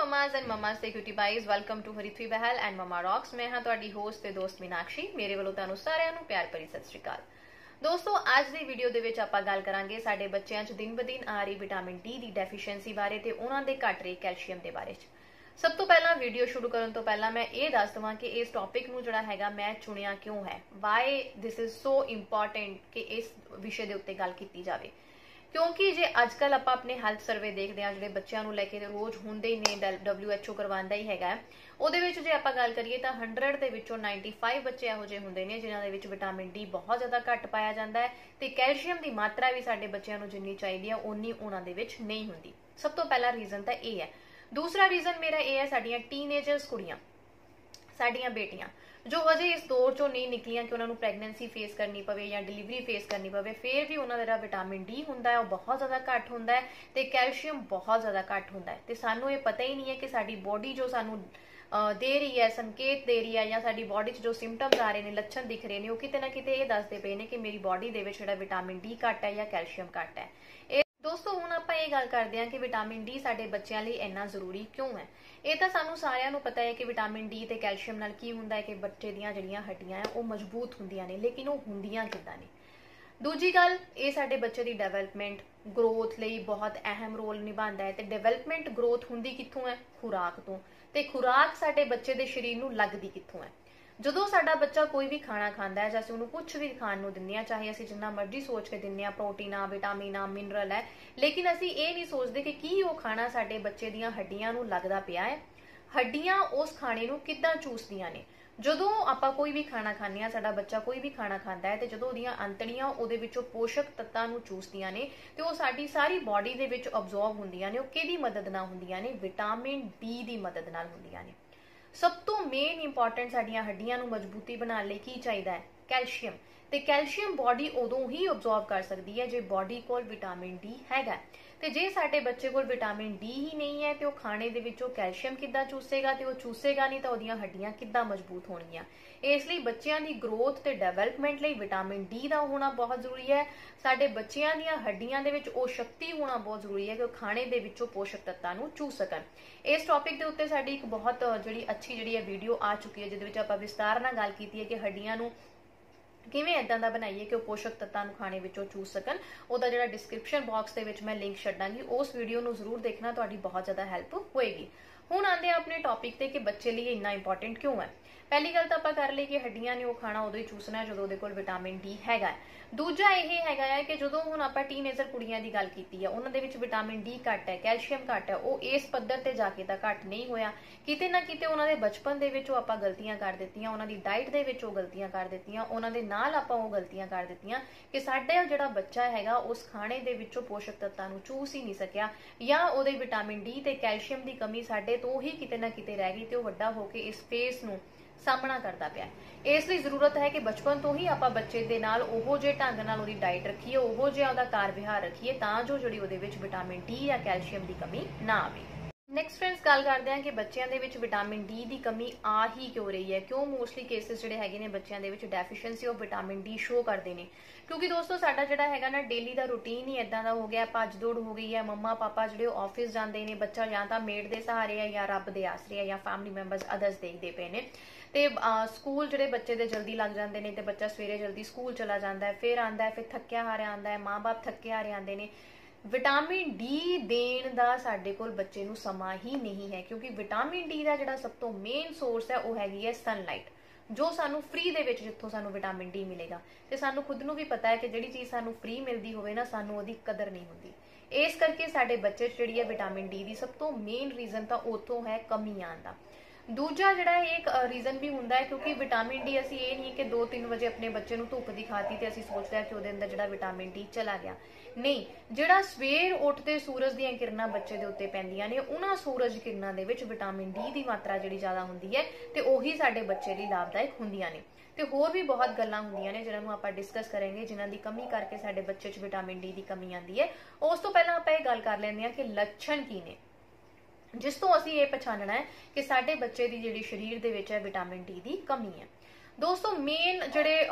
ਮਮਾਜ਼ and mamas ਤੇ cutie pies welcome to Harithi Behl and mama rocks ਮੈਂ ਹਾਂ ਤੁਹਾਡੀ ਹੋਸਟ ਤੇ ਦੋਸਤ ਮੀਨਾਕਸ਼ੀ। ਮੇਰੇ ਵੱਲੋਂ ਤੁਹਾਨੂੰ ਸਾਰਿਆਂ ਨੂੰ ਪਿਆਰ ਭਰੀ ਸਤਿ ਸ਼੍ਰੀ ਅਕਾਲ। ਦੋਸਤੋ, ਅੱਜ ਦੀ ਵੀਡੀਓ ਦੇ ਵਿੱਚ ਆਪਾਂ ਗੱਲ ਕਰਾਂਗੇ ਸਾਡੇ ਬੱਚਿਆਂ 'ਚ ਦਿਨ ਬਦਿਨ ਆ ਰਹੀ ਵਿਟਾਮਿਨ ਡੀ ਦੀ ਡੈਫੀਸ਼ੀਐਂਸੀ ਬਾਰੇ ਤੇ ਉਹਨਾਂ ਦੇ ਘਟ ਰਹੇ ਕੈਲਸ਼ੀਅਮ ਦੇ ਬਾਰੇ 'ਚ। ਸਭ ਤੋਂ ਪਹਿਲਾਂ ਵੀਡੀਓ ਸ਼ੁਰੂ ਕਰਨ ਤੋਂ ਪਹਿਲਾਂ ਮੈਂ ਇਹ ਦੱਸ ਦਵਾਂ ਕਿ ਇਸ ਟੌਪਿਕ ਨੂੰ ਜਿਹੜਾ ਹੈਗਾ ਮੈਂ ਚੁਣਿਆ ਕਿਉਂ ਹੈ? Why this is so important ਕਿ ਇਸ ਵਿਸ਼ੇ ਦੇ ਉੱਤੇ ਗੱਲ ਕੀਤੀ ਜਾਵੇ? ਕਿਉਂਕਿ ਜੇ ਅੱਜ ਅੱਜਕੱਲ ਆਪਾਂ ਆਪਣੇ ਹੈਲਥ ਸਰਵੇ ਦੇਖਦੇ ਆ ਜਿਹੜੇ ਬੱਚਿਆਂ ਨੂੰ ਲੈ ਕੇ ਰੋਜ਼ ਹੁੰਦੇ ਹੀ ਨੇ WHO ਕਰਵਾਉਂਦਾ ਹੀ ਹੈਗਾ। ਉਹਦੇ ਵਿੱਚ ਜੇ ਆਪਾਂ ਗੱਲ ਕਰੀਏ ਤਾਂ 100 ਦੇ ਵਿੱਚੋਂ 95 ਬੱਚੇ ਇਹੋ ਜਿਹੇ ਹੁੰਦੇ ਨੇ, ਜਿਨ੍ਹਾਂ ਦੇ ਵਿੱਚ ਵਿਟਾਮਿਨ ਡੀ ਬਹੁਤ ਜ਼ਿਆਦਾ ਘੱਟ ਪਾਇਆ ਜਾਂਦਾ ਹੈ ਤੇ ਕੈਲਸ਼ੀਅਮ ਦੀ ਮਾਤਰਾ ਵੀ ਸਾਡੇ ਬੱਚਿਆਂ ਨੂੰ ਜਿੰਨੀ ਚਾਹੀਦੀ ਹੈ ਉਨੀ ਉਹਨਾਂ ਦੇ ਵਿੱਚ ਨਹੀਂ ਹੁੰਦੀ। ਸਭ ਤੋਂ ਪਹਿਲਾ ਰੀਜ਼ਨ ਤਾਂ ਇਹ ਹੈ। ਦੂਸਰਾ ਰੀਜ਼ਨ ਮੇਰਾ ਇਹ ਹੈ ਸਾਡੀਆਂ ਟੀਨੇਜਰਸ ਕੁੜੀਆਂ, ਸਾਡੀਆਂ ਬੇਟੀਆਂ। ਜੋ ਹਜੇ ਇਸ ਦੌਰ ਚੋਂ ਨਹੀਂ ਨਿਕਲੀਆਂ ਕਿ ਉਹਨਾਂ ਨੂੰ ਪ੍ਰੈਗਨੈਂਸੀ ਫੇਸ ਕਰਨੀ ਪਵੇ ਜਾਂ ਡਿਲੀਵਰੀ ਫੇਸ ਕਰਨੀ ਪਵੇ, ਫਿਰ ਵੀ ਉਹਨਾਂ ਦਾ ਜਿਹੜਾ ਵਿਟਾਮਿਨ ਡੀ ਹੁੰਦਾ ਹੈ, ਉਹ ਬਹੁਤ ਜ਼ਿਆਦਾ ਘੱਟ ਹੁੰਦਾ ਹੈ ਤੇ ਕੈਲਸ਼ੀਅਮ ਬਹੁਤ ਜ਼ਿਆਦਾ ਘੱਟ ਹੁੰਦਾ ਹੈ। ਤੇ ਸਾਨੂੰ ਇਹ ਪਤਾ ਹੀ ਨਹੀਂ ਹੈ ਕਿ ਸਾਡੀ ਬੋਡੀ ਜੋ ਸਾਨੂੰ ਦੇ ਰਹੀ ਹੈ, ਸੰਕੇਤ ਦੇ ਰਹੀ ਹੈ ਜਾਂ ਸਾਡੀ ਬਾਡੀ 'ਚ ਜੋ ਸਿੰਪਟਮਸ ਆ ਰਹੇ ਨੇ, ਲੱਛਣ ਦਿਖ ਰਹੇ ਨੇ, ਉਹ ਕਿਤੇ ਨਾ ਕਿਤੇ ਇਹ ਦੱਸਦੇ ਪਏ ਨੇ ਕਿ ਮੇਰੀ ਬਾਡੀ ਦੇ ਵਿੱਚ ਜਿਹੜਾ ਵਿਟਾਮਿਨ ਡੀ ਘੱਟ ਹੈ ਜਾਂ ਕੈਲਸ਼ੀਅਮ ਘੱਟ ਹੈ। ਦੋਸਤੋ, ਹੁਣ ਆਪਾਂ ਇਹ ਗੱਲ ਕਰਦੇ ਹਾਂ ਕਿ ਵਿਟਾਮਿਨ ਡੀ ਸਾਡੇ ਬੱਚਿਆਂ ਲਈ ਇੰਨਾ ਜ਼ਰੂਰੀ ਕਿਉਂ ਹੈ? ਇਹ ਤਾਂ ਸਾਨੂੰ ਸਾਰਿਆਂ ਨੂੰ ਪਤਾ ਹੈ ਕਿ ਵਿਟਾਮਿਨ ਡੀ ਤੇ ਕੈਲਸ਼ੀਅਮ ਨਾਲ ਕੀ ਹੁੰਦਾ ਹੈ ਕਿ ਬੱਚੇ ਦੀਆਂ ਜਿਹੜੀਆਂ ਹੱਡੀਆਂ ਆ ਉਹ ਮਜ਼ਬੂਤ ਹੁੰਦੀਆਂ ਨੇ, ਲੇਕਿਨ ਉਹ ਹੁੰਦੀਆਂ ਕਿੱਦਾਂ ਨੇ? ਦੂਜੀ ਗੱਲ, ਇਹ ਸਾਡੇ ਬੱਚੇ ਦੀ ਡਿਵੈਲਪਮੈਂਟ ਗਰੋਥ ਲਈ ਬਹੁਤ ਅਹਿਮ ਰੋਲ ਨਿਭਾਉਂਦਾ ਹੈ ਤੇ ਡਿਵੈਲਪਮੈਂਟ ਗਰੋਥ ਹੁੰਦੀ ਕਿੱਥੋਂ ਹੈ? ਖੁਰਾਕ ਤੋਂ। ਤੇ ਖੁਰਾਕ ਸਾਡੇ ਬੱਚੇ ਦੇ ਸਰੀਰ ਨੂੰ ਲੱਗਦੀ ਕਿੱਥੋਂ ਹੈ? ਜਦੋਂ ਸਾਡਾ ਬੱਚਾ ਕੋਈ ਵੀ ਖਾਣਾ ਖਾਂਦਾ ਹੈ ਜਾਂ ਅਸੀਂ ਉਹਨੂੰ ਕੁਝ ਵੀ ਖਾਣ ਨੂੰ ਦਿੰਦੇ ਆ ਚਾਹੇ ਅਸੀਂ ਜਿੰਨਾ ਮਰਜ਼ੀ ਸੋਚ ਕੇ ਦਿੰਦੇ ਆ ਪ੍ਰੋਟੀਨ ਆ ਵਿਟਾਮਿਨ ਆ ਮਿਨਰਲ ਹੈ, ਲੇਕਿਨ ਅਸੀਂ ਇਹ ਨਹੀਂ ਸੋਚਦੇ ਕਿ ਕੀ ਉਹ ਖਾਣਾ ਸਾਡੇ ਬੱਚੇ ਦੀਆਂ ਹੱਡੀਆਂ ਨੂੰ ਲੱਗਦਾ ਪਿਆ ਹੈ। ਹੱਡੀਆਂ ਉਸ ਖਾਣੇ ਨੂੰ ਕਿੱਦਾਂ ਚੂਸਦੀਆਂ ਨੇ? ਜਦੋਂ ਆਪਾਂ ਕੋਈ ਵੀ ਖਾਣਾ ਖਾਂਦੇ ਆ ਸਾਡਾ ਬੱਚਾ ਕੋਈ ਵੀ ਖਾਣਾ ਖਾਂਦਾ ਹੈ ਤੇ ਜਦੋਂ ਉਹਦੀਆਂ ਅੰਤੜੀਆਂ ਉਹਦੇ ਵਿੱਚੋਂ ਪੋਸ਼ਕ ਤੱਤਾਂ ਨੂੰ ਚੂਸਦੀਆਂ ਨੇ ਤੇ ਉਹ ਸਾਡੀ ਸਾਰੀ ਬਾਡੀ ਦੇ ਵਿੱਚ ਅਬਜ਼ੌਰਬ ਹੁੰਦੀਆਂ ਨੇ, ਉਹ ਕਿਹਦੀ ਮਦਦ ਨਾਲ ਹੁੰਦੀਆਂ ਨੇ? ਵਿਟਾਮਿਨ ਡੀ ਦੀ ਮਦਦ ਨਾਲ ਹੁੰਦੀਆਂ ਨੇ। ਸਭ ਤੋਂ ਮੇਨ ਇੰਪੋਰਟੈਂਟ ਸਾਡੀਆਂ ਹੱਡੀਆਂ ਨੂੰ ਮਜ਼ਬੂਤੀ ਬਣਾਉਣ ਲਈ ਕੀ ਚਾਹੀਦਾ ਹੈ? ਕੈਲਸ਼ੀਅਮ। ਤੇ ਕੈਲਸ਼ੀਅਮ ਬਾਡੀ ਉਦੋਂ ਹੀ ਅਬਜ਼ੌਰਬ ਕਰ ਸਕਦੀ ਹੈ ਜੇ ਬਾਡੀ ਕੋਲ ਵਿਟਾਮਿਨ ਡੀ ਹੈਗਾ ਤੇ ਜੇ ਸਾਡੇ ਬੱਚੇ ਕੋਲ ਵਿਟਾਮਿਨ ਡੀ ਹੀ ਨਹੀਂ ਹੈ ਤੇ ਉਹ ਖਾਣੇ ਦੇ ਵਿੱਚੋਂ ਕੈਲਸ਼ੀਅਮ ਕਿੱਦਾਂ ਚੂਸੇਗਾ ਤੇ ਉਹ ਚੂਸੇਗਾ ਨਹੀਂ ਤਾਂ ਉਹਦੀਆਂ ਹੱਡੀਆਂ ਕਿੱਦਾਂ ਮਜ਼ਬੂਤ ਹੋਣਗੀਆਂ। ਇਸ ਲਈ ਬੱਚਿਆਂ ਦੀ ਗਰੋਥ ਤੇ ਡਿਵੈਲਪਮੈਂਟ ਲਈ ਵਿਟਾਮਿਨ ਡੀ ਦਾ ਹੋਣਾ ਬਹੁਤ ਜ਼ਰੂਰੀ ਹੈ। ਸਾਡੇ ਬੱਚਿਆਂ ਦੀਆਂ ਹੱਡੀਆਂ ਦੇ ਵਿੱਚ ਉਹ ਸ਼ਕਤੀ ਹੋਣਾ ਬਹੁਤ ਜ਼ਰੂਰੀ ਹੈ ਕਿ ਉਹ ਖਾਣੇ ਦੇ ਵਿੱਚੋਂ ਪੋਸ਼ਕ ਤੱਤਾਂ ਨੂੰ ਚੂਸ ਸਕਣ। ਇਸ ਟੌਪਿਕ ਦੇ ਉੱਤੇ ਸਾਡੀ ਇੱਕ ਬਹੁਤ ਜਿਹੜੀ ਅੱਛੀ ਜਿਹੜੀ ਹੈ ਵੀਡੀਓ ਆ ਚੁੱਕੀ ਹੈ, ਜਿਹਦੇ ਵਿੱਚ ਆਪਾਂ ਵਿਸਤਾਰ ਨਾਲ ਗੱਲ ਕੀਤੀ ਹੈ ਕਿ ਹੱਡੀਆਂ ਨੂੰ ਕਿਵੇਂ ਇਦਾਂ ਦਾ ਬਣਾਈਏ ਕਿ ਉਹ ਪੋਸ਼ਕ ਤੱਤਾਂ ਨੂੰ ਖਾਣੇ ਵਿੱਚੋਂ ਚੂਸ ਸਕਣ? ਉਹਦਾ ਜਿਹੜਾ ਡਿਸਕ੍ਰਿਪਸ਼ਨ ਬਾਕਸ ਦੇ ਵਿੱਚ ਮੈਂ ਲਿੰਕ ਛੱਡਾਂਗੀ। ਉਸ ਵੀਡੀਓ ਨੂੰ ਜ਼ਰੂਰ ਦੇਖਣਾ, ਤੁਹਾਡੀ ਬਹੁਤ ਜ਼ਿਆਦਾ ਹੈਲਪ ਹੋਏਗੀ। ਹੁਣ ਆਂਦੇ ਆ ਆਪਣੇ ਟੌਪਿਕ ਤੇ ਕਿ ਬੱਚੇ ਲਈ ਇੰਨਾ ਇੰਪੋਰਟੈਂਟ ਕਿਉਂ ਹੈ? ਪਹਿਲੀ ਗੱਲ ਤਾਂ ਆਪਾਂ ਕਰ ਲਈ ਕਿ ਹੱਡੀਆਂ ਨੇ ਉਹ ਖਾਣਾ ਉਦੋਂ ਹੀ ਚੂਸਣਾ ਜਦੋਂ ਉਹਦੇ ਕੋਲ ਵਿਟਾਮਿਨ ਡੀ ਹੈਗਾ ਦੂਜਾ ਇਹ ਹੈਗਾ ਹੈ ਕਿ ਜਦੋਂ ਹੁਣ ਆਪਾਂ ਟੀਨੇਜਰ ਕੁੜੀਆਂ ਦੀ ਗੱਲ ਕੀਤੀ ਹੈ ਉਹਨਾਂ ਦੇ ਵਿੱਚ ਵਿਟਾਮਿਨ ਡੀ ਘੱਟ ਹੈ ਕੈਲਸ਼ੀਅਮ ਘੱਟ ਹੈ, ਉਹ ਇਸ ਪੱਧਰ ਤੇ ਜਾ ਕੇ ਤਾਂ ਘੱਟ ਨਹੀਂ ਹੋਇਆ। ਕਿਤੇ ਨਾ ਕਿਤੇ ਉਹਨਾਂ ਦੇ ਬਚਪਨ ਦੇ ਵਿੱਚ ਉਹ ਆਪਾਂ ਗਲਤੀਆਂ ਕਰ ਦਿੱਤੀਆਂ, ਉਹਨਾਂ ਦੀ ਡਾਈਟ ਦੇ ਵਿੱਚ ਉਹ ਗਲਤੀਆਂ ਕਰ ਦਿੱਤੀਆਂ, ਉਹਨਾਂ ਦੇ ਨਾਲ ਆਪਾਂ ਉਹ ਗਲਤੀਆਂ ਕਰ ਦਿੱਤੀਆਂ ਕਿ ਸਾਡੇ ਜਿਹੜਾ ਬੱਚਾ ਹੈਗਾ, ਉਸ ਖਾਣੇ ਦੇ ਵਿੱਚੋਂ ਪੋਸ਼ਕ ਤੱਤਾਂ ਨੂੰ ਚੂਸ ਹੀ ਨਹੀਂ ਸਕਿਆ ਜਾਂ ਉਹਦੇ ਵਿਟਾਮਿਨ ਡੀ ਤੇ ਕੈਲਸ਼ੀਅਮ ਦੀ ਕਮੀ ਸਾਡੇ ਤੋਂ ਹੀ ਕਿਤੇ ਨਾ ਕਿਤੇ ਰਹਿ ਗਈ ਤੇ ਉਹ ਵੱਡਾ ਹੋ ਕੇ ਇਸ ਫੇਸ ਨੂੰ ਸਾਹਮਣਾ ਕਰਦਾ ਪਿਆ ਇਸ ਲਈ ਜ਼ਰੂਰਤ ਹੈ ਕਿ ਬਚਪਨ ਤੋਂ ਹੀ ਆਪਾਂ ਬੱਚੇ ਦੇ ਨਾਲ ਉਹੋ ਜੇ ਢੰਗ ਨਾਲ ਉਹਦੀ ਡਾਈਟ ਰੱਖੀਏ, ਉਹੋ ਜਿਹਾ ਉਹਦਾ ਕਾਰ ਵਿਹਾਰ ਰੱਖੀਏ ਤਾਂ ਜੋ ਜਿਹੜੀ ਉਹਦੇ ਵਿੱਚ ਵਿਟਾਮਿਨ ਡੀ ਜਾਂ ਕੈਲਸ਼ੀਅਮ ਦੀ ਕਮੀ ਨਾ ਆਵੇ। ਨੈਕਸਟ ਫਰੈਂਡਸ ਗੱਲ ਕਰਦੇ ਹਾਂ ਕਿ ਬੱਚਿਆਂ ਦੇ ਵਿੱਚ ਵਿਟਾਮਿਨ ਡੀ ਦੀ ਕਮੀ ਆ ਹੀ ਕਿਉਂ ਰਹੀ ਹੈ? ਕਿਉਂ ਮੋਸਟਲੀ ਕੇਸਿਸ ਜਿਹੜੇ ਹੈਗੇ ਨੇ ਬੱਚਿਆਂ ਦੇ ਵਿੱਚ deficiency of vitamin D show ਕਰਦੇ ਨੇ? ਕਿਉਂਕਿ ਦੋਸਤੋ, ਸਾਡਾ ਜਿਹੜਾ ਹੈਗਾ ਨਾ ਡੇਲੀ ਦਾ ਰੁਟੀਨ ਹੀ ਇਦਾਂ ਦਾ ਹੋ ਗਿਆ ਭੱਜ ਦੌੜ ਹੋ ਗਈ ਹੈ, ਮੰਮਾ, ਪਾਪਾ ਜਿਹੜੇ ਆਫਿਸ ਜਾਂਦੇ ਨੇ, ਬੱਚਾ ਜਾਂ ਤਾਂ ਮੇਡ ਦੇ ਸਹਾਰੇ ਹੈ ਜਾਂ ਰੱਬ ਦੇ ਆਸਰੇ ਹੈ ਜਾਂ ਫੈਮਿਲੀ ਮੈਂਬਰਸ ਅਦਰਸ ਦੇਖਦੇ ਪਏ ਨੇ। ਤੇ ਸਕੂਲ ਜਿਹੜੇ ਬੱਚੇ ਦੇ ਜਲਦੀ ਲੱਗ ਜਾਂਦੇ ਨੇ ਤੇ ਬੱਚਾ ਸਵੇਰੇ ਜਲਦੀ ਸਕੂਲ ਚਲਾ ਜਾਂਦਾ ਹੈ, ਫਿਰ ਆਂਦਾ ਹੈ, ਫਿਰ ਥੱਕਿਆ ਹਾਰਿਆ ਆਂਦਾ ਹੈ ਮਾਪੇ ਥੱਕੇ ਹਾਰੇ ਆਂਦੇ ਨੇ। ਵਿਟਾਮਿਨ ਡੀ ਦੇਣ ਦਾ ਸਾਡੇ ਕੋਲ ਬੱਚੇ ਨੂੰ ਸਮਾਂ ਹੀ ਨਹੀਂ ਹੈ, ਕਿਉਂਕਿ ਵਿਟਾਮਿਨ ਡੀ ਦਾ ਜਿਹੜਾ ਸਭ ਤੋਂ ਮੇਨ ਸੋਰਸ ਹੈ, ਉਹ ਹੈਗੀ ਹੈ ਸਨਲਾਈਟ ਜੋ ਸਾਨੂੰ ਫ੍ਰੀ ਦੇ ਵਿੱਚ ਜਿੱਥੋਂ ਸਾਨੂੰ ਵਿਟਾਮਿਨ ਡੀ ਮਿਲੇਗਾ। ਤੇ ਸਾਨੂੰ ਖੁਦ ਨੂੰ ਵੀ ਪਤਾ ਹੈ ਕਿ ਜਿਹੜੀ ਚੀਜ਼ ਸਾਨੂੰ ਫ੍ਰੀ ਮਿਲਦੀ ਹੋਵੇ ਨਾ, ਸਾਨੂੰ ਉਹਦੀ ਕਦਰ ਨਹੀਂ ਹੁੰਦੀ। ਇਸ ਕਰਕੇ ਸਾਡੇ ਬੱਚੇ ਜਿਹੜੀ ਹੈ ਵਿਟਾਮਿਨ ਡੀ ਦੀ ਸਭ ਤੋਂ ਮੇਨ ਰੀਜ਼ਨ ਤਾਂ ਉਥੋਂ ਹੈ ਕਮੀ ਆਉਣ ਦਾ। ਦੂਜਾ ਜਿਹੜਾ ਇੱਕ ਰੀਜ਼ਨ ਵੀ ਹੁੰਦਾ ਹੈ ਕਿਉਂਕਿ ਵਿਟਾਮਿਨ ਡੀ ਅਸੀਂ ਇਹ ਨਹੀਂ ਕਿ 2-3 ਵਜੇ ਆਪਣੇ ਬੱਚੇ ਨੂੰ ਧੁੱਪ ਦਿਖਾਤੀ ਤੇ ਅਸੀਂ ਸੋਚਦੇ ਹਾਂ ਕਿ ਉਹਦੇ ਅੰਦਰ ਜਿਹੜਾ ਵਿਟਾਮਿਨ ਡੀ ਚਲਾ ਗਿਆ। ਨਹੀਂ, ਜਿਹੜਾ ਸਵੇਰ ਉੱਠਦੇ ਸੂਰਜ ਦੀਆਂ ਕਿਰਨਾਂ ਬੱਚੇ ਦੇ ਉੱਤੇ ਪੈਂਦੀਆਂ ਨੇ, ਉਹਨਾਂ ਸੂਰਜ ਕਿਰਨਾਂ ਦੇ ਵਿੱਚ ਵਿਟਾਮਿਨ ਡੀ ਦੀ ਮਾਤਰਾ ਜਿਹੜੀ ਜ਼ਿਆਦਾ ਹੁੰਦੀ ਹੈ ਤੇ ਉਹੀ ਸਾਡੇ ਬੱਚੇ ਲਈ ਲਾਭਦਾਇਕ ਹੁੰਦੀਆਂ ਨੇ। ਤੇ ਹੋਰ ਵੀ ਬਹੁਤ ਗੱਲਾਂ ਹੁੰਦੀਆਂ ਨੇ ਜਿਹਨਾਂ ਨੂੰ ਆਪਾਂ ਡਿਸਕਸ ਕਰਾਂਗੇ ਜਿਨ੍ਹਾਂ ਦੀ ਕਮੀ ਕਰਕੇ ਸਾਡੇ ਬੱਚੇ 'ਚ ਵਿਟਾਮਿਨ ਡੀ ਦੀ ਕਮੀ ਆਉਂਦੀ ਹੈ। ਉਸ ਤੋਂ ਪਹਿਲਾਂ ਆਪਾਂ ਇਹ ਗੱਲ ਕਰ ਲੈਂਦੇ ਹਾਂ ਕਿ ਲੱਛਣ ਕੀ ਨੇ। ਜਿਸ ਤੋਂ ਅਸੀਂ ਇਹ ਪਛਾਣਨਾ ਹੈ ਕਿ ਸਾਡੇ ਬੱਚੇ ਦੀ ਜਿਹੜੀ ਸਰੀਰ ਦੇ ਵਿੱਚ ਹੈ ਵਿਟਾਮਿਨ ਡੀ ਦੀ ਕਮੀ ਹੈ। ਦੋਸਤੋ ਮੇਨ ਜਿਹੜੇ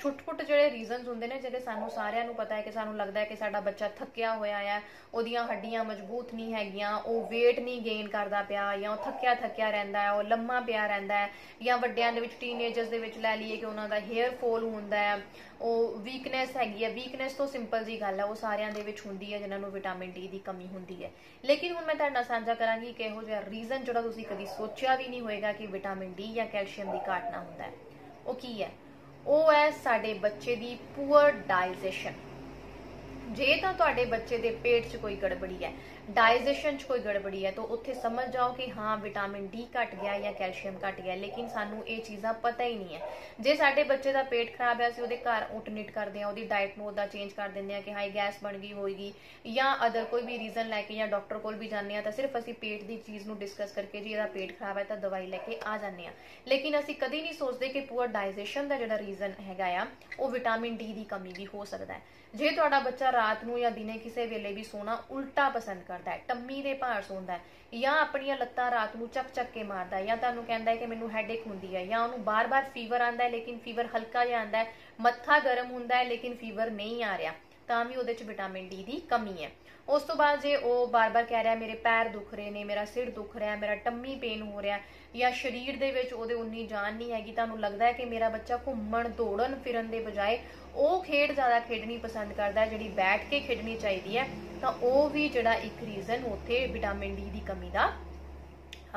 ਛੁੱਟ-ਪੁੱਟ ਜਿਹੜੇ ਰੀਜ਼ਨਸ ਹੁੰਦੇ ਨੇ, ਜਿਹੜੇ ਸਾਨੂੰ ਸਾਰਿਆਂ ਨੂੰ ਪਤਾ ਹੈ ਕਿ ਸਾਨੂੰ ਲੱਗਦਾ ਹੈ ਕਿ ਸਾਡਾ ਬੱਚਾ ਥੱਕਿਆ ਹੋਇਆ ਹੈ, ਉਹਦੀਆਂ ਹੱਡੀਆਂ ਮਜ਼ਬੂਤ ਨਹੀਂ ਹੈਗੀਆਂ, ਉਹ weight ਨਹੀਂ ਗੇਨ ਕਰਦਾ ਪਿਆ ਜਾਂ ਉਹ ਥੱਕਿਆ ਥੱਕਿਆ ਰਹਿੰਦਾ ਹੈ, ਉਹ ਲੰਮਾ ਪਿਆ ਰਹਿੰਦਾ ਹੈ ਜਾਂ ਵੱਡਿਆਂ ਦੇ ਵਿੱਚ ਟੀਨੇਜਰਸ ਦੇ ਵਿੱਚ ਲੈ ਲਈਏ ਕਿ ਉਹਨਾਂ ਦਾ ਹੇਅਰ ਫਾਲ ਹੁੰਦਾ ਹੈ ਉਹ ਵੀਕਨੈਸ ਹੈਗੀ ਹੈ ਵੀਕਨੈਸ ਤੋਂ ਸਿੰਪਲ ਜੀ ਗੱਲ ਹੈ ਉਹ ਸਾਰਿਆਂ ਦੇ ਵਿੱਚ ਹੁੰਦੀ ਹੈ, ਜਿਨ੍ਹਾਂ ਨੂੰ ਵਿਟਾਮਿਨ ਡੀ ਦੀ ਕਮੀ ਹੁੰਦੀ ਹੈ। ਲੇਕਿਨ ਹੁਣ ਮੈਂ ਤੁਹਾਡੇ ਨਾਲ ਸਾਂਝਾ ਕਰਾਂਗੀ ਕਿ ਇਹੋ ਜਿਹਾ ਰੀਜ਼ਨ ਜਿਹੜਾ ਤੁਸੀਂ ਕਦੀ ਸੋਚਿਆ ਵੀ ਨਹੀਂ ਹੋਏਗਾ ਕਿ ਵਿਟਾਮਿਨ ਡੀ ਜਾਂ ਕੈਲਸ਼ੀਅਮ ਦੀ ਘਾਟ ਨਾ ਹੁੰਦਾ ਹੈ। ਉਹ ਕੀ ਹੈ? ਉਹ ਹੈ ਸਾਡੇ ਬੱਚੇ ਦੀ ਪੂਅਰ ਡਾਈਜੈਸ਼ਨ ਜੇ ਤਾਂ ਤੁਹਾਡੇ ਬੱਚੇ ਦੇ ਪੇਟ 'ਚ ਕੋਈ ਗੜਬੜੀ ਹੈ ਡਾਈਜੈਸ਼ਨ 'ਚ ਕੋਈ ਗੜਬੜੀ ਹੈ ਤਾਂ ਉੱਥੇ ਸਮਝ ਜਾਓ ਕਿ ਹਾਂ, ਵਿਟਾਮਿਨ ਡੀ ਘਟ ਗਿਆ ਜਾਂ ਕੈਲਸ਼ੀਅਮ ਘਟ ਗਿਆ, ਲੇਕਿਨ ਸਾਨੂੰ ਇਹ ਚੀਜ਼ਾਂ ਪਤਾ ਹੀ ਨਹੀਂ ਹੈ। ਜੇ ਸਾਡੇ ਬੱਚੇ ਦਾ ਪੇਟ ਖਰਾਬ ਹੈ, ਅਸੀਂ ਉਹਦੇ ਘਰ ਉਟਨਿਟ ਕਰਦੇ ਹਾਂ, ਉਹਦੀ ਡਾਈਟ ਨੂੰ ਉਹਦਾ ਚੇਂਜ ਕਰ ਦਿੰਦੇ ਹਾਂ ਕਿ ਹਾਈ ਗੈਸ ਬਣ ਗਈ ਹੋਏਗੀ ਜਾਂ ਅਦਰ ਕੋਈ ਵੀ ਰੀਜ਼ਨ ਲੈ ਕੇ ਜਾਂ ਡਾਕਟਰ ਕੋਲ ਵੀ ਜਾਂਦੇ ਹਾਂ ਤਾਂ ਸਿਰਫ ਅਸੀਂ ਪੇਟ ਦੀ ਚੀਜ਼ ਨੂੰ ਡਿਸਕਸ ਕਰਕੇ ਜੀ ਇਹਦਾ ਪੇਟ ਖਰਾਬ ਹੈ ਤਾਂ ਦਵਾਈ ਲੈ ਕੇ ਆ ਜਾਂਦੇ ਹਾਂ। ਲੇਕਿਨ ਅਸੀਂ ਕਦੀ ਨਹੀਂ ਸੋਚਦੇ ਕਿ ਪੂਅਰ ਡਾਈਜੈਸ਼ਨ ਦਾ ਜਿਹੜਾ ਰੀਜ਼ਨ ਹੈਗਾ ਆ, ਉਹ ਵਿਟਾਮਿਨ ਡੀ ਦੀ ਕਮੀ ਵੀ ਹੋ ਸਕਦਾ ਹੈ। ਜੇ ਤੁਹਾਡਾ ਬੱਚਾ ਰਾਤ ਨੂੰ ਜਾਂ ਦਿਨੇ ਕਿਸੇ ਵੇਲੇ ਵੀ ਸੋਣਾ ਉਲਟਾ ਪਸੰਦ ਕਰ ਕਰਦਾ ਹੈ, ਟੰਮੀ ਦੇ ਭਾਰ ਸੌਂਦਾ ਹੈ, ਜਾਂ ਆਪਣੀਆਂ ਲੱਤਾਂ ਰਾਤ ਨੂੰ ਚੱਕ ਚੱਕ ਕੇ ਮਾਰਦਾ ਹੈ, ਜਾਂ ਤੁਹਾਨੂੰ ਕਹਿੰਦਾ ਹੈ ਕਿ ਮੈਨੂੰ ਹੈਡੇਕ ਹੁੰਦੀ ਹੈ, ਜਾਂ ਉਹਨੂੰ ਬਾਰ-ਬਾਰ ਫੀਵਰ ਆਂਦਾ ਹੈ, ਲੇਕਿਨ ਫੀਵਰ ਹਲਕਾ ਜਿਹਾ ਆਂਦਾ ਹੈ, ਮੱਥਾ ਗਰਮ ਹੁੰਦਾ ਹੈ, ਲੇਕਿਨ ਫੀਵਰ ਨਹੀਂ ਆ ਰਿਹਾ। ਤਾਂ ਵੀ ਉਹਦੇ ਚ ਵਿਟਾਮਿਨ ਡੀ ਦੀ ਕਮੀ ਹੈ। ਉਸ ਤੋਂ ਬਾਅਦ ਜੇ ਉਹ ਬਾਰ-ਬਾਰ ਕਹਿ ਰਿਹਾ, ਮੇਰੇ ਪੈਰ ਦੁਖ ਰਹੇ ਨੇ, ਮੇਰਾ ਸਿਰ ਦੁਖ ਰਿਹਾ, ਮੇਰਾ ਟੰਮੀ ਪੇਨ ਹੋ ਰਿਹਾ ਜਾਂ ਸਰੀਰ ਦੇ ਵਿੱਚ ਉਹਦੇ ਉਨੀ ਜਾਨ ਨਹੀਂ ਹੈਗੀ, ਤੁਹਾਨੂੰ ਲੱਗਦਾ ਹੈ ਕਿ ਮੇਰਾ ਬੱਚਾ ਘੁੰਮਣ, ਦੌੜਨ, ਫਿਰਨ ਦੇ ਬਜਾਏ ਉਹ ਖੇਡ ਜ਼ਿਆਦਾ ਖੇਡਣੀ ਪਸੰਦ ਕਰਦਾ ਹੈ, ਜਿਹੜੀ ਬੈਠ ਕੇ ਖੇਡਣੀ ਚਾਹੀਦੀ ਹੈ, ਤਾਂ ਉਹ ਵੀ ਜਿਹੜਾ ਇੱਕ ਰੀਜ਼ਨ ਉੱਥੇ ਵਿਟਾਮਿਨ ਡੀ ਦੀ ਕਮੀ ਦਾ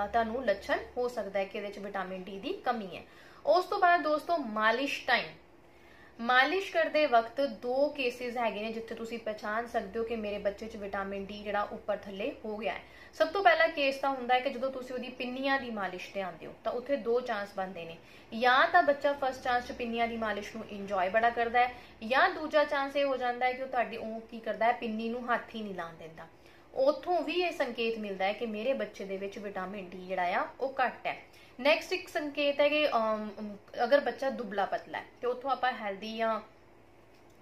ਤੁਹਾਨੂੰ ਲੱਛਣ ਹੋ ਸਕਦਾ ਹੈ ਕਿ ਇਹਦੇ ਵਿੱਚ ਵਿਟਾਮਿਨ ਡੀ ਦੀ ਕਮੀ ਹੈ। ਉਸ ਤੋਂ ਬਾਅਦ ਦੋਸਤੋ, ਮਾਲਿਸ਼ ਟਾਈਮ ਮਾਲਿਸ਼ ਕਰਦੇ ਵਕਤ ਦੋ ਕੇਸਿਸ ਹੈਗੇ ਨੇ ਜਿੱਥੇ ਤੁਸੀਂ ਪਛਾਣ ਸਕਦੇ ਹੋ ਕਿ ਮੇਰੇ ਬੱਚੇ 'ਚ ਵਿਟਾਮਿਨ ਡੀ ਜਿਹੜਾ ਉੱਪਰ ਥੱਲੇ ਹੋ ਗਿਆ ਹੈ। ਸਭ ਤੋਂ ਪਹਿਲਾ ਕੇਸ ਤਾਂ ਹੁੰਦਾ ਹੈ ਕਿ ਜਦੋਂ ਤੁਸੀਂ ਉਹਦੀ ਪਿੰਨੀਆਂ ਦੀ ਮਾਲਿਸ਼ ਤੇ ਆਉਂਦੇ ਹੋ, ਤਾਂ ਉੱਥੇ ਦੋ ਚਾਂਸ ਬਣਦੇ ਨੇ। ਜਾਂ ਤਾਂ ਬੱਚਾ ਫਸਟ ਚਾਂਸ 'ਚ ਪਿੰਨੀਆਂ ਦੀ ਮਾਲਿਸ਼ ਨੂੰ ਇੰਜੋਏ ਬੜਾ ਕਰਦਾ ਹੈ, ਜਾਂ ਦੂਜਾ ਚਾਂਸ ਇਹ ਹੋ ਜਾਂਦਾ ਹੈ ਕਿ ਉਹ ਤੁਹਾਡੀ ਉਹ ਕੀ ਕਰਦਾ ਹੈ, ਪਿੰਨੀ ਨੂੰ ਹੱਥ ਹੀ ਨਹੀਂ ਲਾਣ ਦਿੰਦਾ। ਉਥੋਂ ਵੀ ਇਹ ਸੰਕੇਤ ਮਿਲਦਾ ਹੈ ਕਿ ਮੇਰੇ ਬੱਚੇ ਦੇ ਵਿੱਚ ਵਿਟਾਮਿਨ ਡੀ ਜਿਹੜਾ ਆ, ਉਹ ਘੱਟ ਹੈ। ਨੈਕਸਟ ਇੱਕ ਸੰਕੇਤ ਹੈ ਕਿ ਅਗਰ ਬੱਚਾ ਦੁਬਲਾ ਪਤਲਾ ਹੈ, ਤੇ ਉਥੋਂ ਆਪਾਂ ਹੈਲਦੀ ਜਾਂ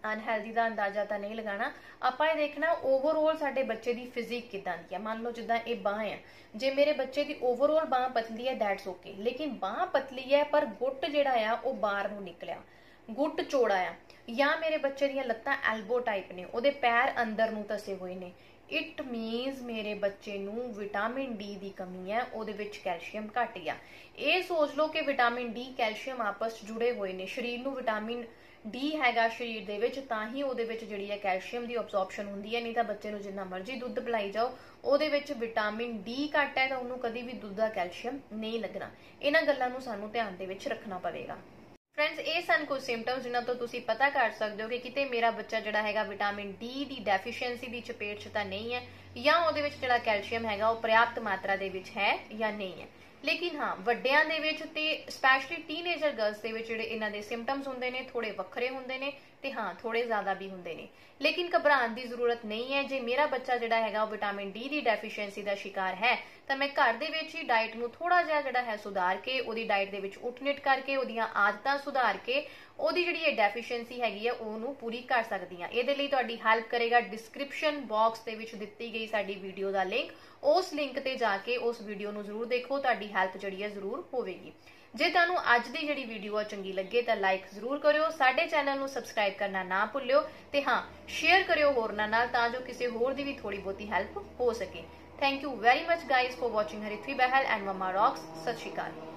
ਅਨਹੈਲਦੀ ਦਾ ਅੰਦਾਜ਼ਾ ਤਾਂ ਨਹੀਂ ਲਗਾਣਾ ਆਪਾਂ ਇਹ ਦੇਖਣਾ ਓਵਰਆਲ ਸਾਡੇ ਬੱਚੇ ਦੀ ਫਿਜ਼ਿਕ ਕਿਦਾਂ ਦੀ ਹੈ। ਮੰਨ ਲਓ ਜਿੱਦਾਂ ਇਹ ਬਾਹ ਹੈ। ਜੇ ਮੇਰੇ ਬੱਚੇ ਦੀ ਓਵਰਆਲ ਬਾਹ ਪਤਲੀ ਹੈ ਦੈਟਸ ਓਕੇ ਲੇਕਿਨ ਬਾਹ ਪਤਲੀ ਹੈ, ਪਰ ਗੁੱਟ ਜਿਹੜਾ ਆ, ਉਹ ਬਾਹਰ ਨੂੰ ਨਿਕਲਿਆ। ਗੁੱਟ ਚੌੜਾ ਆ। ਜਾਂ ਮੇਰੇ ਬੱਚੇ ਦੀਆਂ ਲੱਤਾਂ ਐਲਬੋ ਟਾਈਪ ਨੇ, ਉਹਦੇ ਪੈਰ ਅੰਦਰ ਨੂੰ ਤਸੇ ਹੋਏ ਨੇ। ਇਟ ਮੀਨਸ ਮੇਰੇ ਬੱਚੇ ਨੂੰ ਵਿਟਾਮਿਨ ਡੀ ਦੀ ਕਮੀ ਹੈ, ਉਹਦੇ ਵਿੱਚ ਕੈਲਸ਼ੀਅਮ ਘਟ ਗਿਆ ਇਹ ਸੋਚ ਲਓ ਕਿ ਵਿਟਾਮਿਨ ਡੀ ਕੈਲਸ਼ੀਅਮ ਆਪਸ ਜੁੜੇ ਹੋਏ ਨੇ। ਸਰੀਰ ਨੂੰ ਵਿਟਾਮਿਨ ਡੀ ਹੈਗਾ ਸਰੀਰ ਦੇ ਵਿੱਚ, ਤਾਂ ਹੀ ਉਹਦੇ ਵਿੱਚ ਜਿਹੜੀ ਹੈ ਕੈਲਸ਼ੀਅਮ ਦੀ ਅਬਜ਼ੌਰਪਸ਼ਨ ਹੁੰਦੀ ਹੈ, ਨਹੀਂ ਤਾਂ ਬੱਚੇ ਨੂੰ ਜਿੰਨਾ ਮਰਜ਼ੀ ਦੁੱਧ ਪਿਲਾਈ ਜਾਓ, ਉਹਦੇ ਵਿੱਚ ਵਿਟਾਮਿਨ ਡੀ ਘੱਟ ਹੈ ਤਾਂ ਉਹਨੂੰ ਕਦੀ ਵੀ ਦੁੱਧ ਦਾ ਕੈਲਸ਼ੀਅਮ ਨਹੀਂ ਲੱਗਣਾ। ਇਹਨਾਂ ਗੱਲਾਂ ਨੂੰ ਸਾਨੂੰ ਧਿਆਨ ਦੇ ਵਿੱਚ ਰੱਖਣਾ ਪਵੇਗਾ। ਫਰੈਂਡਸ ਇਹ ਸਨ ਕੁਝ ਸਿੰਪਟਮਸ ਜਿਨ੍ਹਾਂ ਤੋਂ ਤੁਸੀਂ ਪਤਾ ਕਰ ਸਕਦੇ ਹੋ ਕਿ ਕਿਤੇ ਮੇਰਾ ਬੱਚਾ ਜਿਹੜਾ ਹੈਗਾ ਵਿਟਾਮਿਨ ਡੀ ਦੀ ਡੈਫੀਸ਼ੀਐਂਸੀ ਦੀ ਚਪੇਟ 'ਚ ਤਾਂ ਨਹੀਂ ਹੈ ਜਾਂ ਉਹਦੇ ਵਿੱਚ ਜਿਹੜਾ ਕੈਲਸ਼ੀਅਮ ਹੈਗਾ ਉਹ ਪ੍ਰਯਾਪਤ ਮਾਤਰਾ ਦੇ ਵਿੱਚ ਹੈ ਜਾਂ ਨਹੀਂ ਹੈ। ਲੇਕਿਨ ਹਾਂ, ਵੱਡਿਆਂ ਦੇ ਵਿੱਚ ਤੇ ਸਪੈਸ਼ਲੀ ਟੀਨੇਜਰ ਗਰਲਸ ਦੇ ਵਿੱਚ ਜਿਹੜੇ ਇਹਨਾਂ ਦੇ ਸਿੰਪਟਮਸ ਹੁੰਦੇ ਨੇ ਥੋੜੇ ਵੱਖਰੇ ਹੁੰਦੇ ਨੇ ਤੇ ਹਾਂ ਥੋੜੇ ਜ਼ਿਆਦਾ ਵੀ ਹੁੰਦੇ ਨੇ। ਲੇਕਿਨ ਘਬਰਾਉਣ ਦੀ ਜ਼ਰੂਰਤ ਨਹੀਂ ਹੈ। ਜੇ ਮੇਰਾ ਬੱਚਾ ਜਿਹੜਾ ਹੈਗਾ, ਉਹ ਵਿਟਾਮਿਨ ਡੀ ਦੀ ਡੈਫੀਸ਼ੀਐਂਸੀ ਦਾ ਸ਼ਿਕਾਰ ਹੈ, ਤਾਂ ਮੈਂ ਘਰ ਦੇ ਵਿੱਚ ਹੀ ਡਾਈਟ ਨੂੰ ਥੋੜਾ ਜਿਹਾ ਜਿਹੜਾ ਹੈ ਸੁਧਾਰ ਕੇ, ਉਹਦੀ ਡਾਈਟ ਦੇ ਵਿੱਚ ਉਟਨਿਟ ਕਰਕੇ, ਉਹਦੀਆਂ ਆਦਤਾਂ ਸੁਧਾਰ ਕੇ ਉਹਦੀ ਜਿਹੜੀ ਇਹ ਡੈਫੀਸ਼ੀਐਂਸੀ ਹੈਗੀ ਹੈ ਉਹਨੂੰ ਪੂਰੀ ਕਰ ਸਕਦੀ ਆ ਇਹਦੇ ਲਈ ਤੁਹਾਡੀ ਹੈਲਪ ਕਰੇਗਾ ਡਿਸਕ੍ਰਿਪਸ਼ਨ ਬਾਕਸ ਦੇ ਵਿੱਚ ਦਿੱਤੀ ਗਈ ਸਾਡੀ ਵੀਡੀਓ ਦਾ ਲਿੰਕ ਉਸ ਲਿੰਕ ਤੇ ਜਾ ਕੇ ਉਸ ਵੀਡੀਓ ਨੂੰ ਜ਼ਰੂਰ ਦੇਖੋ, ਤੁਹਾਡੀ ਹੈਲਪ ਜਿਹੜੀ ਹੈ ਜ਼ਰੂਰ ਹੋਵੇਗੀ। ਜੇ ਤੁਹਾਨੂੰ ਅੱਜ ਦੀ ਜਿਹੜੀ ਵੀਡੀਓ ਆ ਚੰਗੀ ਲੱਗੇ ਤਾਂ ਲਾਈਕ ਜ਼ਰੂਰ ਕਰਿਓ। ਸਾਡੇ ਚੈਨਲ ਨੂੰ ਸਬਸਕ੍ਰਾਈਬ ਕਰਨਾ ਨਾ ਭੁੱਲਿਓ ਤੇ ਹਾਂ ਸ਼ੇਅਰ ਕਰਿਓ ਹੋਰਨਾਂ ਨਾਲ ਤਾਂ ਜੋ ਕਿਸੇ ਹੋਰ ਦੀ ਵੀ ਥੋੜੀ ਬਹੁਤੀ ਹੈਲਪ ਹੋ ਸਕੇ। Thank you very much guys for watching Haritvi Behl and mama rocks ਸਤਿ ਸ਼੍ਰੀ ਅਕਾਲ।